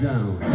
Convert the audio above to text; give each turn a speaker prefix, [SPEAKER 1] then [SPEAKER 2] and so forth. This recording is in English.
[SPEAKER 1] down.